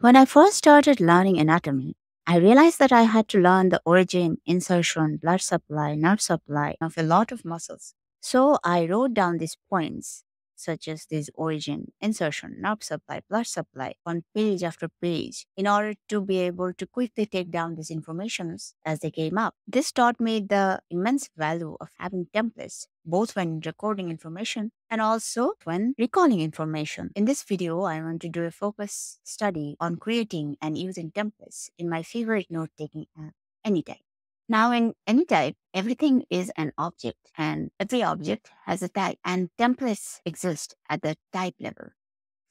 When I first started learning anatomy, I realized that I had to learn the origin, insertion, blood supply, nerve supply of a lot of muscles. So I wrote down these points, such as this origin, insertion, nerve supply, blood supply, on page after page, in order to be able to quickly take down these informations as they came up. This taught me the immense value of having templates, both when recording information and also when recalling information. In this video, I want to do a focus study on creating and using templates in my favorite note-taking app, Anytype. Now in Anytype, everything is an object and every object has a type and templates exist at the type level.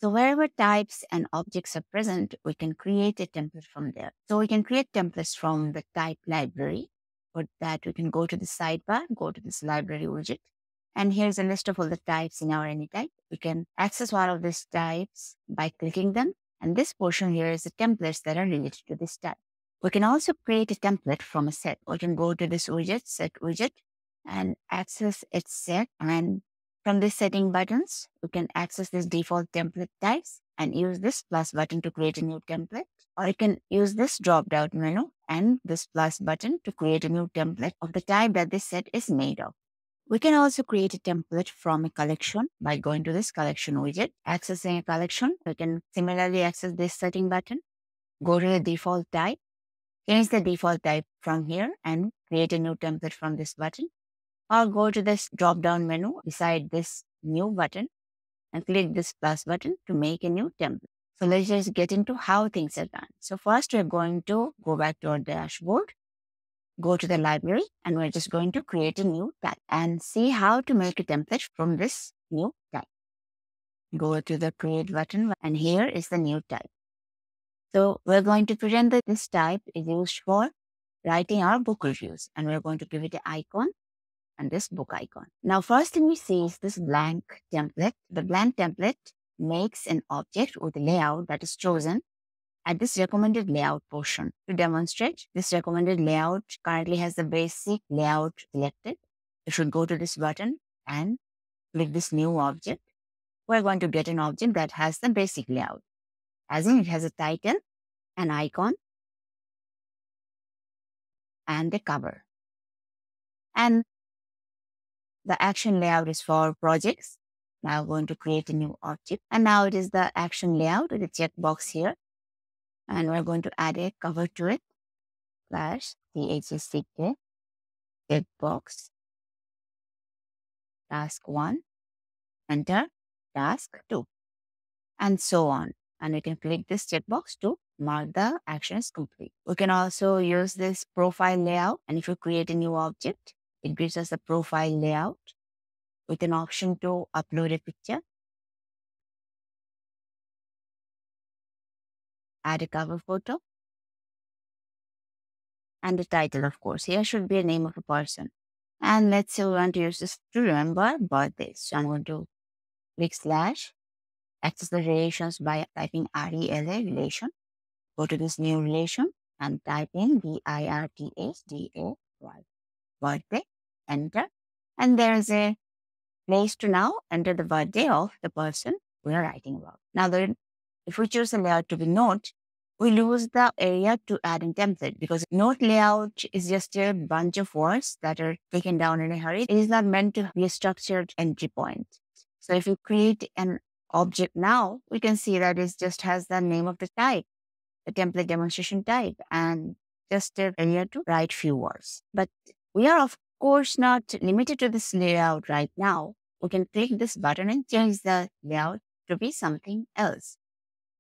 So wherever types and objects are present, we can create a template from there. So we can create templates from the type library. For that, we can go to the sidebar, go to this library widget. And here's a list of all the types in our Anytype. We can access one of these types by clicking them. And this portion here is the templates that are related to this type. We can also create a template from a set. We can go to this widget, set widget, and access its set. And from the setting buttons, we can access this default template types and use this plus button to create a new template. Or you can use this drop down menu and this plus button to create a new template of the type that this set is made of. We can also create a template from a collection by going to this collection widget. Accessing a collection, we can similarly access this setting button, go to the default type, Change the default type from here and create a new template from this button. Or go to this drop down menu beside this new button and click this plus button to make a new template. So let's just get into how things are done. So first we're going to go back to our dashboard, go to the library, and we're just going to create a new type and see how to make a template from this new type. Go to the create button and here is the new type. So we're going to pretend that this type is used for writing our book reviews and we're going to give it an icon and this book icon. Now, first thing we see is this blank template. The blank template makes an object with a layout that is chosen at this recommended layout portion. To demonstrate, this recommended layout currently has the basic layout selected. You should go to this button and click this new object. We're going to get an object that has the basic layout as in it has a title, an icon, and a cover. And the action layout is for projects. Now I'm going to create a new object. And now it is the action layout with a checkbox here. And we're going to add a cover to it. Slash CHSCK checkbox. Task 1. Enter. Task 2. And so on and we can click this checkbox to mark the action complete. We can also use this profile layout and if you create a new object, it gives us a profile layout with an option to upload a picture, add a cover photo, and the title, of course. Here should be a name of a person. And let's say we want to use this to remember birthdays. So I'm going to click slash access the relations by typing RELA relation. Go to this new relation and type in B-I-R-T-H-D-A-Y. Birthday, enter. And there is a place to now enter the birthday of the person we are writing about. Now, the, if we choose a layout to be note, we lose the area to add in template because note layout is just a bunch of words that are taken down in a hurry. It is not meant to be a structured entry point. So if you create an object now, we can see that it just has the name of the type, the template demonstration type, and just a area to write few words. But we are, of course, not limited to this layout right now. We can click this button and change the layout to be something else.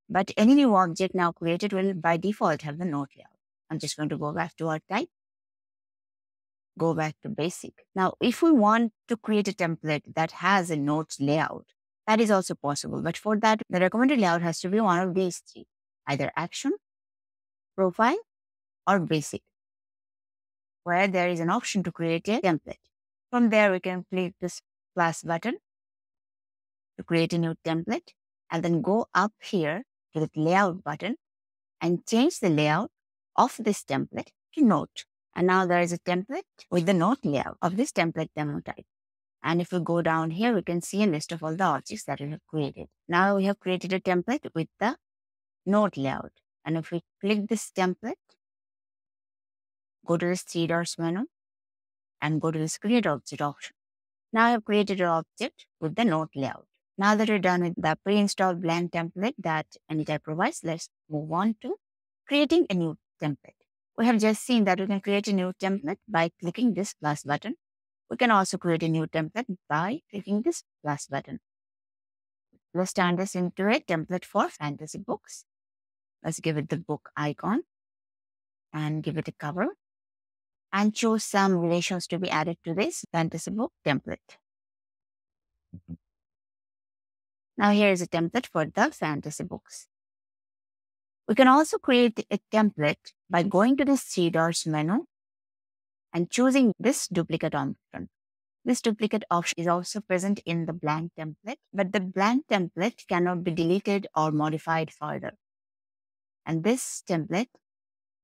But any new object now created will by default have the note layout. I'm just going to go back to our type, go back to basic. Now, if we want to create a template that has a notes layout, that is also possible. But for that, the recommended layout has to be one of these three, either action, profile, or basic, where there is an option to create a template. From there, we can click this plus button to create a new template and then go up here to the layout button and change the layout of this template to note. And now there is a template with the note layout of this template demo type. And if we go down here, we can see a list of all the objects that we have created. Now we have created a template with the note layout. And if we click this template, go to the three dots menu and go to this create object option. Now I've created an object with the note layout. Now that we're done with the pre-installed blank template that Anytype provides, let's move on to creating a new template. We have just seen that we can create a new template by clicking this plus button. We can also create a new template by clicking this plus button. Let's turn this into a template for fantasy books. Let's give it the book icon and give it a cover and choose some relations to be added to this fantasy book template. Mm-hmm. Now here is a template for the fantasy books. We can also create a template by going to the three dots menu and choosing this duplicate option. This duplicate option is also present in the blank template, but the blank template cannot be deleted or modified further. And this template,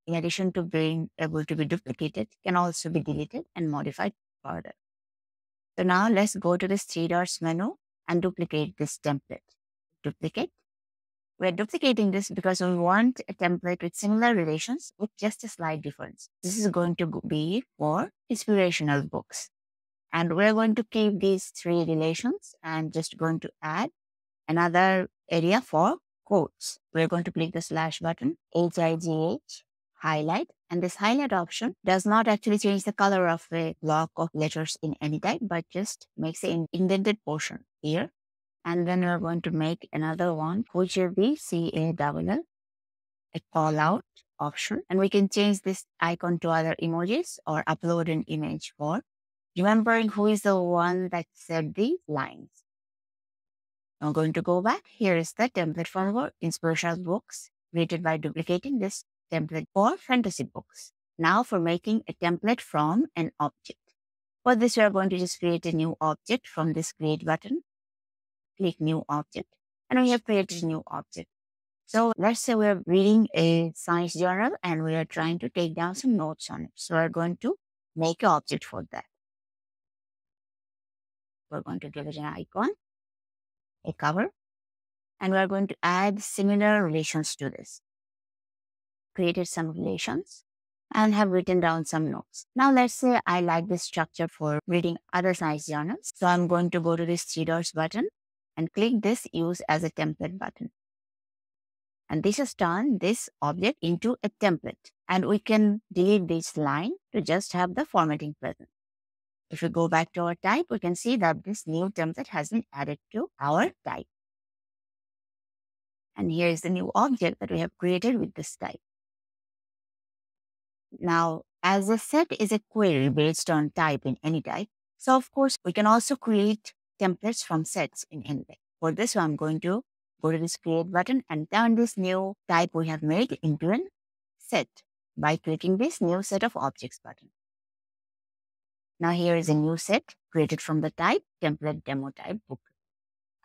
in addition to being able to be duplicated, can also be deleted and modified further. So now let's go to the three dots menu and duplicate this template. Duplicate we're duplicating this because we want a template with similar relations with just a slight difference. This is going to be for inspirational books. And we're going to keep these three relations and just going to add another area for quotes. We're going to click the slash button, H-I-G-H, highlight. And this highlight option does not actually change the color of a block of letters in Anytype, but just makes an indented portion here and then we're going to make another one, which will be C-A-L-L, a call out option. And we can change this icon to other emojis or upload an image for remembering who is the one that said the lines. I'm going to go back. Here is the template for our inspirational books created by duplicating this template for fantasy books. Now for making a template from an object. For this, we are going to just create a new object from this create button click new object and we have created a new object. So let's say we're reading a science journal and we are trying to take down some notes on it. So we're going to make an object for that. We're going to give it an icon, a cover, and we're going to add similar relations to this. Created some relations and have written down some notes. Now let's say I like this structure for reading other science journals. So I'm going to go to this three dots button and click this use as a template button. And this has turned this object into a template. And we can delete this line to just have the formatting present. If we go back to our type, we can see that this new template has been added to our type. And here is the new object that we have created with this type. Now, as a set is a query based on type in Anytype, so of course, we can also create templates from sets in Anytype. For this, I'm going to go to this create button and turn this new type we have made into a set by clicking this new set of objects button. Now here is a new set created from the type template demo type book.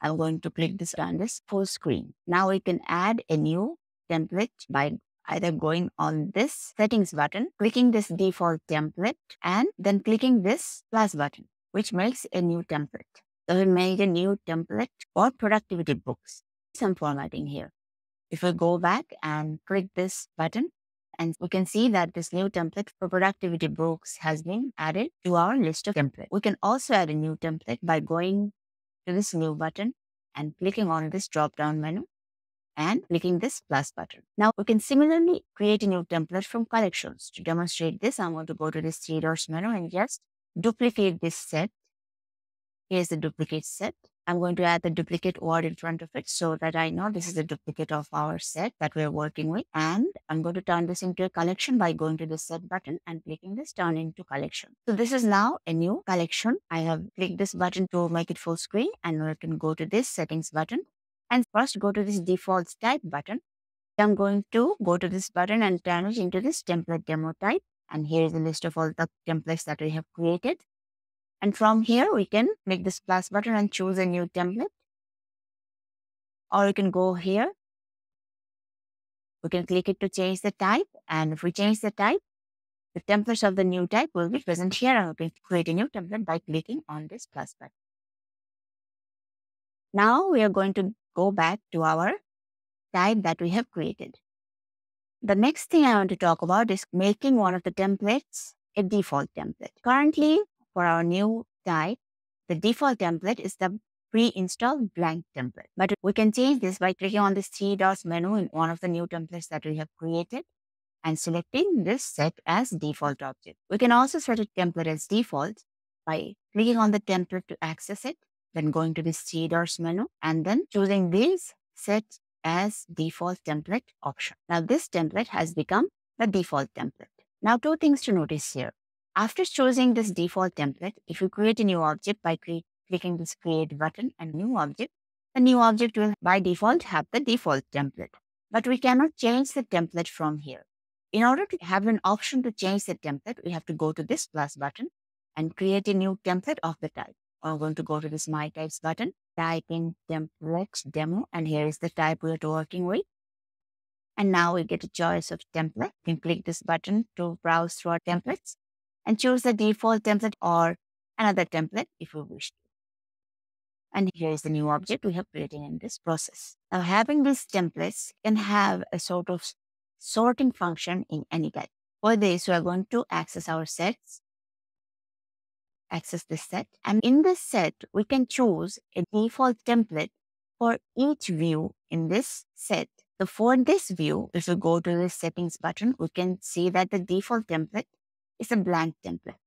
I'm going to click this on this full screen. Now we can add a new template by either going on this settings button, clicking this default template, and then clicking this plus button, which makes a new template. So we made a new template for productivity books. Some formatting here. If we go back and click this button, and we can see that this new template for productivity books has been added to our list of templates. We can also add a new template by going to this new button and clicking on this drop-down menu and clicking this plus button. Now we can similarly create a new template from collections. To demonstrate this, I'm going to go to this three dots menu and just duplicate this set Here's the duplicate set. I'm going to add the duplicate word in front of it so that I know this is a duplicate of our set that we're working with. And I'm going to turn this into a collection by going to the set button and clicking this turn into collection. So this is now a new collection. I have clicked this button to make it full screen and we can go to this settings button and first go to this default type button. I'm going to go to this button and turn it into this template demo type. And here is a list of all the templates that we have created. And from here, we can click this plus button and choose a new template. Or you can go here. We can click it to change the type. And if we change the type, the templates of the new type will be present here. And we can create a new template by clicking on this plus button. Now we are going to go back to our type that we have created. The next thing I want to talk about is making one of the templates a default template. Currently, for our new type, the default template is the pre-installed blank template. But we can change this by clicking on this three dots menu in one of the new templates that we have created and selecting this set as default object. We can also set a template as default by clicking on the template to access it, then going to this three dots menu and then choosing this set as default template option. Now this template has become the default template. Now two things to notice here. After choosing this default template, if you create a new object by clicking this create button and new object, the new object will by default have the default template. But we cannot change the template from here. In order to have an option to change the template, we have to go to this plus button and create a new template of the type. I'm going to go to this My Types button, type in templates demo, and here is the type we're working with. And now we get a choice of template. You can click this button to browse through our templates and choose the default template or another template if you wish to. And here is the new object we have created in this process. Now having these templates can have a sort of sorting function in Anytype. For this, we are going to access our sets access this set. And in this set, we can choose a default template for each view in this set. So for this view, if we go to the settings button, we can see that the default template is a blank template.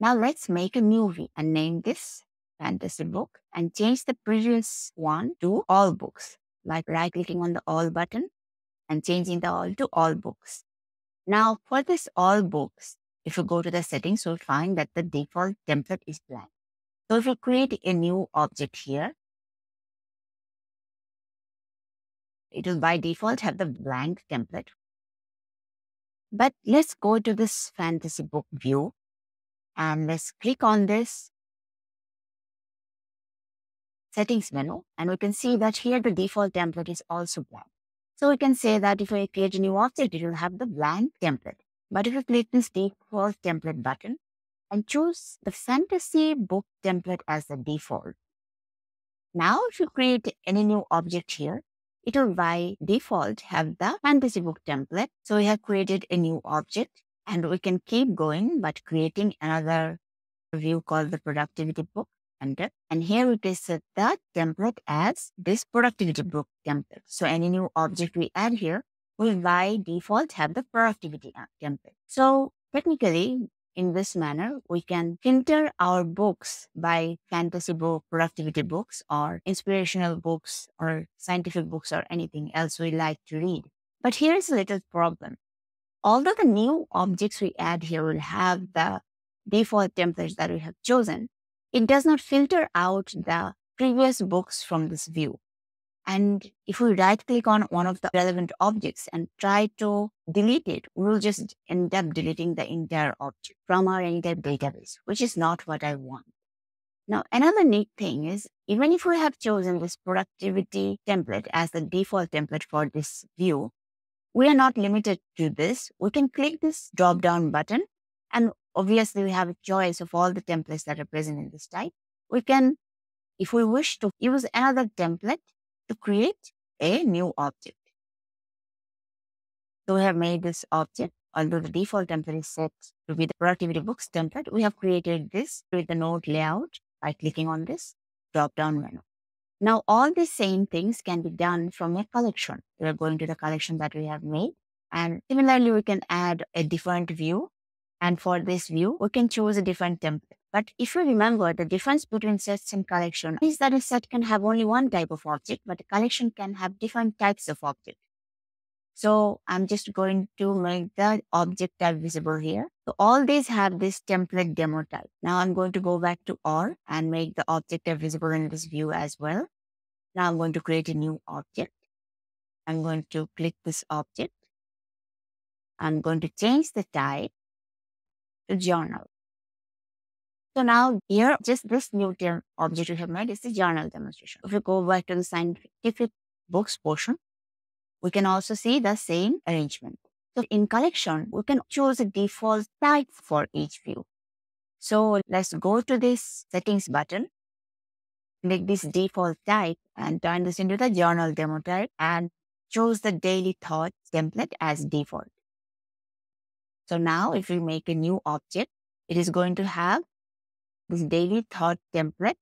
Now let's make a view and name this fantasy book and change the previous one to all books, like right clicking on the all button and changing the all to all books. Now for this all books, if you go to the settings, you'll find that the default template is blank. So if you create a new object here, it will by default have the blank template. But let's go to this fantasy book view and let's click on this settings menu and we can see that here the default template is also blank. So we can say that if I create a new object, it will have the blank template. But if you click this default template button and choose the fantasy book template as the default, now if you create any new object here, it will by default have the fantasy book template. So we have created a new object and we can keep going, but creating another view called the productivity book. Enter. And here we can set that template as this productivity book template. So any new object we add here will by default have the productivity uh, template. So technically, in this manner, we can filter our books by fantasy book, productivity books, or inspirational books, or scientific books, or anything else we like to read. But here's a little problem. Although the new objects we add here will have the default templates that we have chosen, it does not filter out the previous books from this view. And if we right click on one of the relevant objects and try to delete it, we'll just end up deleting the entire object from our Anytype database, which is not what I want. Now, another neat thing is even if we have chosen this productivity template as the default template for this view, we are not limited to this. We can click this drop down button and obviously we have a choice of all the templates that are present in this type. We can, if we wish to use another template, to create a new object. So we have made this object, although the default template is set to be the productivity books template, we have created this with the note layout by clicking on this drop-down menu. Now, all the same things can be done from a collection. We are going to the collection that we have made. And similarly, we can add a different view. And for this view, we can choose a different template. But if you remember, the difference between sets and collection is that a set can have only one type of object, but a collection can have different types of object. So I'm just going to make the object type visible here. So all these have this template demo type. Now I'm going to go back to OR and make the object type visible in this view as well. Now I'm going to create a new object. I'm going to click this object. I'm going to change the type to journal. So now here, just this new term object we have made is the journal demonstration. If we go back to the scientific books portion, we can also see the same arrangement. So in collection, we can choose a default type for each view. So let's go to this settings button, make this default type and turn this into the journal demo type and choose the daily thought template as default. So now if we make a new object, it is going to have daily thought template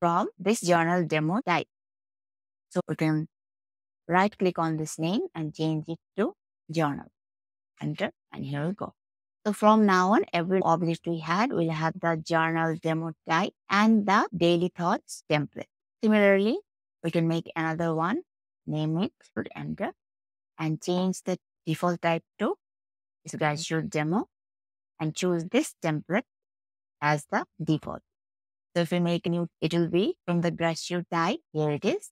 from this journal demo type. So we can right click on this name and change it to journal. Enter and here we go. So from now on, every object we had will have the journal demo type and the daily thoughts template. Similarly, we can make another one, name it, put enter, and change the default type to this demo and choose this template as the default. So if we make a new, it will be from the gratitude type, here it is,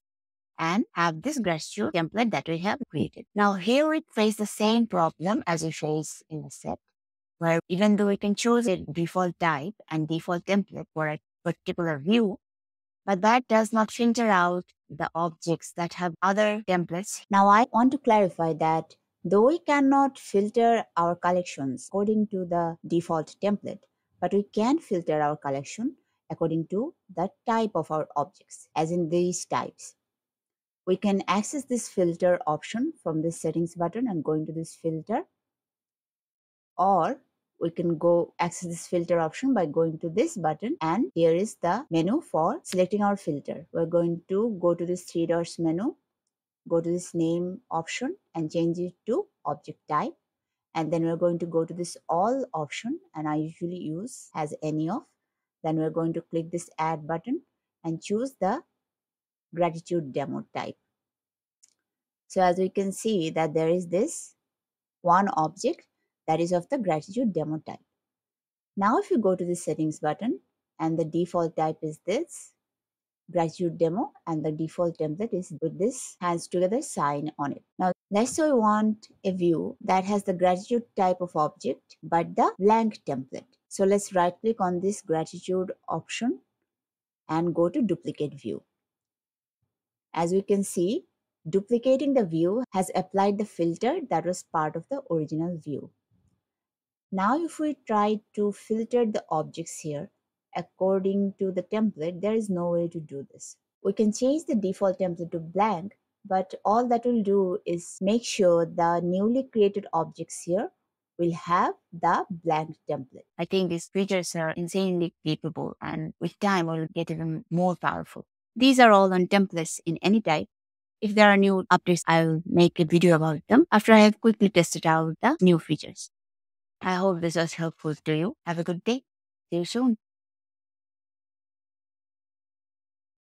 and have this gratitude template that we have created. Now here we face the same problem as we face in the set where even though we can choose a default type and default template for a particular view, but that does not filter out the objects that have other templates. Now I want to clarify that though we cannot filter our collections according to the default template, but we can filter our collection according to the type of our objects, as in these types. We can access this filter option from this settings button and go into this filter or we can go access this filter option by going to this button and here is the menu for selecting our filter. We're going to go to this three dots menu, go to this name option and change it to object type. And then we're going to go to this all option and I usually use as any of. Then we're going to click this add button and choose the gratitude demo type. So as we can see that there is this one object that is of the gratitude demo type. Now if you go to the settings button and the default type is this gratitude demo and the default template is with this hands together sign on it. Now let's say we want a view that has the gratitude type of object but the blank template. So let's right click on this gratitude option and go to duplicate view. As we can see, duplicating the view has applied the filter that was part of the original view. Now if we try to filter the objects here according to the template, there is no way to do this. We can change the default template to blank, but all that will do is make sure the newly created objects here will have the blank template. I think these features are insanely capable and with time will get even more powerful. These are all on templates in Anytype. If there are new updates, I will make a video about them after I have quickly tested out the new features. I hope this was helpful to you. Have a good day. See you soon.